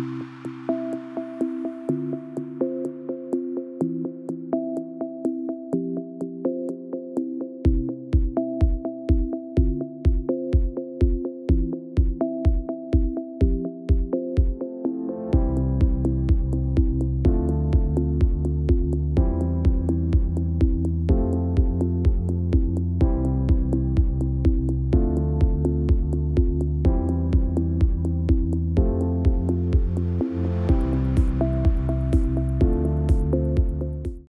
you